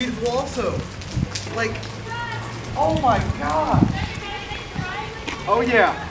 Beautiful also. Like, oh my god. Oh yeah.